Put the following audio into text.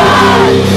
Lord